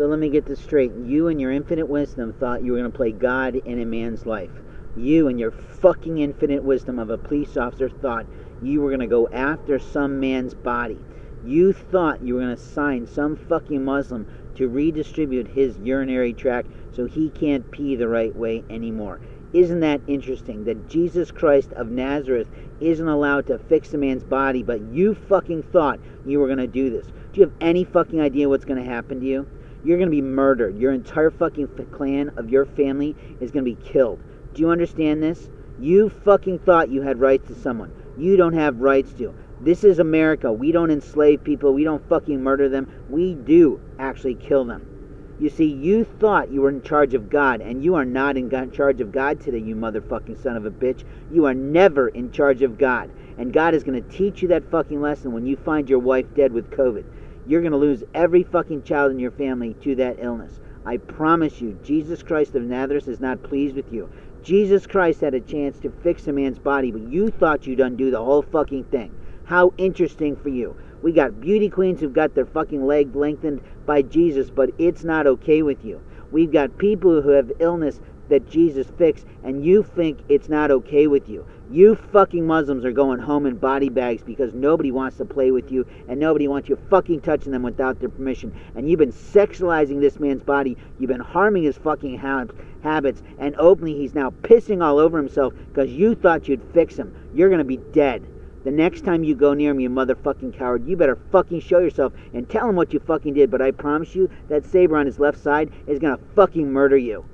So let me get this straight. You and your infinite wisdom thought you were going to play God in a man's life. You and your fucking infinite wisdom of a police officer thought you were going to go after some man's body. You thought you were going to sign some fucking Muslim to redistribute his urinary tract so he can't pee the right way anymore. Isn't that interesting that Jesus Christ of Nazareth isn't allowed to fix a man's body, but you fucking thought you were going to do this? Do you have any fucking idea what's going to happen to you? You're going to be murdered. Your entire fucking clan of your family is going to be killed. Do you understand this? You fucking thought you had rights to someone. You don't have rights to. This is America. We don't enslave people. We don't fucking murder them. We do actually kill them. You see, you thought you were in charge of God, and you are not in charge of God today, you motherfucking son of a bitch. You are never in charge of God. And God is going to teach you that fucking lesson when you find your wife dead with COVID. You're going to lose every fucking child in your family to that illness. I promise you, Jesus Christ of Nazareth is not pleased with you. Jesus Christ had a chance to fix a man's body, but you thought you'd undo the whole fucking thing. How interesting for you. We got beauty queens who've got their fucking leg lengthened by Jesus, but it's not okay with you. We've got people who have illness that Jesus fixed, and you think it's not okay with you. You fucking Muslims are going home in body bags because nobody wants to play with you and nobody wants you fucking touching them without their permission. And you've been sexualizing this man's body. You've been harming his fucking ha- habits. And openly, he's now pissing all over himself because you thought you'd fix him. You're going to be dead. The next time you go near me, you motherfucking coward, you better fucking show yourself and tell him what you fucking did. But I promise you, that saber on his left side is gonna fucking murder you.